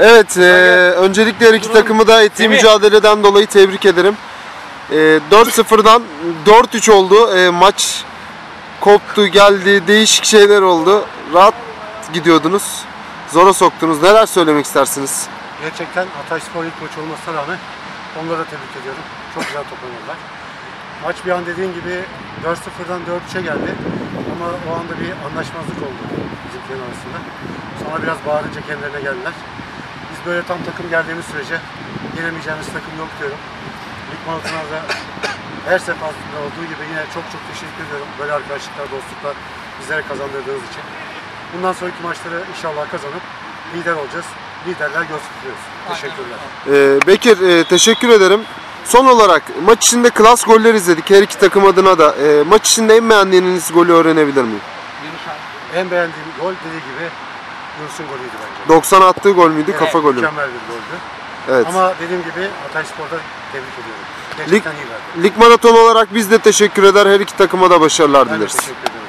Evet, e, öncelikle her iki takımı da ettiği Semih. mücadeleden dolayı tebrik ederim. E, 4-0'dan 4-3 oldu. E, maç koptu, geldi, değişik şeyler oldu. Rahat gidiyordunuz. Zora soktunuz. Neler söylemek istersiniz? Gerçekten Hatay Spor ilk maç olmasına rağmen onları da tebrik ediyorum. Çok güzel top oynadılar. Maç bir an dediğin gibi 4-0'dan 4-3'e geldi. Ama o anda bir anlaşmazlık oldu bizimkilerin arasında. Sonra biraz bağırınca kendilerine geldiler. Böyle tam takım geldiğimiz sürece yenemeyeceğimiz takım yok diyorum. Lig Maraton'a da her seferinde olduğu gibi yine çok çok teşekkür ediyorum. Böyle arkadaşlıklar, dostluklar bizlere kazandırdığınız için. Bundan sonraki maçları inşallah kazanıp lider olacağız. Liderler göz tutuyoruz. Teşekkürler. E, Bekir, e, teşekkür ederim. Son olarak maç içinde klas goller izledik her iki takım adına da. E, maç içinde en beğendiğiniz golü öğrenebilir miyim? En beğendiğim gol dediği gibi Yunus'un golüydü bence. 90 attığı gol müydü, kafa Evet, golü? mü? Mükemmel bir goldü. Evet. Ama dediğim gibi Hatay Spor'da tebrik ediyorum. Lig, Gerçekten iyi verdi. lig maratonu olarak biz de teşekkür eder. Her iki takıma da başarılar Ben dileriz. teşekkür ederim.